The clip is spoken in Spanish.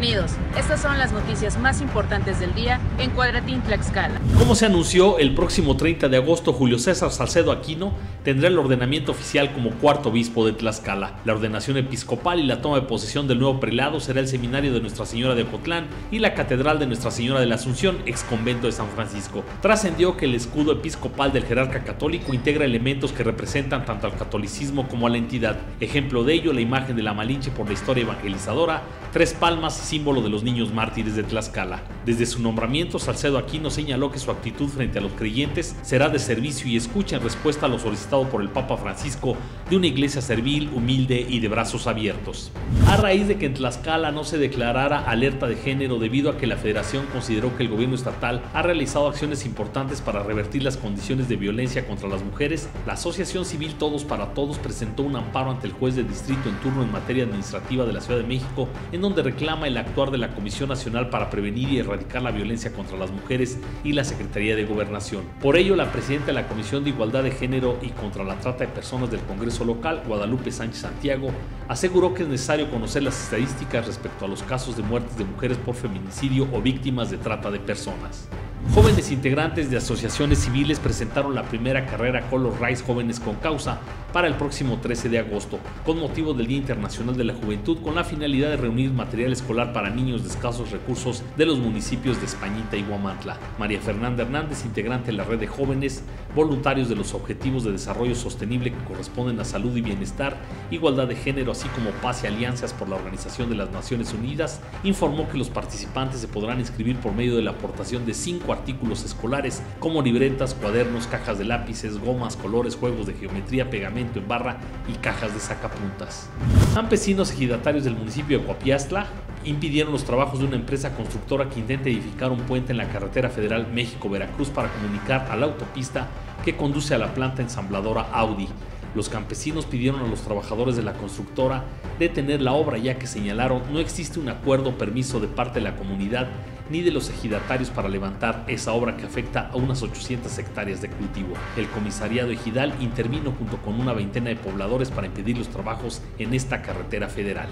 Bienvenidos. Estas son las noticias más importantes del día en Cuadratín Tlaxcala. Como se anunció, el próximo 30 de agosto Julio César Salcedo Aquino tendrá el ordenamiento oficial como cuarto obispo de Tlaxcala. La ordenación episcopal y la toma de posesión del nuevo prelado será el seminario de Nuestra Señora de Cotlán y la catedral de Nuestra Señora de la Asunción, ex convento de San Francisco. Trascendió que el escudo episcopal del jerarca católico integra elementos que representan tanto al catolicismo como a la entidad. Ejemplo de ello, la imagen de la Malinche por la historia evangelizadora, tres palmas y símbolo de los niños mártires de Tlaxcala. Desde su nombramiento, Salcedo Aquino señaló que su actitud frente a los creyentes será de servicio y escucha en respuesta a lo solicitado por el Papa Francisco de una iglesia servil, humilde y de brazos abiertos. A raíz de que en Tlaxcala no se declarara alerta de género debido a que la Federación consideró que el gobierno estatal ha realizado acciones importantes para revertir las condiciones de violencia contra las mujeres, la Asociación Civil Todos para Todos presentó un amparo ante el juez de distrito en turno en materia administrativa de la Ciudad de México, en donde reclama el actuar de la Comisión Nacional para Prevenir y Erradicar la Violencia contra las Mujeres y la Secretaría de Gobernación. Por ello, la presidenta de la Comisión de Igualdad de Género y contra la Trata de Personas del Congreso Local, Guadalupe Sánchez Santiago, aseguró que es necesario conocer las estadísticas respecto a los casos de muertes de mujeres por feminicidio o víctimas de trata de personas. Jóvenes integrantes de asociaciones civiles presentaron la primera carrera Color Rice Jóvenes con Causa para el próximo 13 de agosto, con motivo del Día Internacional de la Juventud, con la finalidad de reunir material para niños de escasos recursos de los municipios de Españita y Guamantla. María Fernanda Hernández, integrante de la red de jóvenes, voluntarios de los Objetivos de Desarrollo Sostenible que corresponden a salud y bienestar, igualdad de género, así como paz y alianzas por la Organización de las Naciones Unidas, informó que los participantes se podrán inscribir por medio de la aportación de cinco artículos escolares como libretas, cuadernos, cajas de lápices, gomas, colores, juegos de geometría, pegamento en barra y cajas de sacapuntas. Campesinos ejidatarios del municipio de Coapiastla impidieron los trabajos de una empresa constructora que intenta edificar un puente en la carretera federal México-Veracruz para comunicar a la autopista que conduce a la planta ensambladora Audi. Los campesinos pidieron a los trabajadores de la constructora detener la obra ya que señalaron no existe un acuerdo o permiso de parte de la comunidad ni de los ejidatarios para levantar esa obra que afecta a unas 800 hectáreas de cultivo. El comisariado ejidal intervino junto con una veintena de pobladores para impedir los trabajos en esta carretera federal.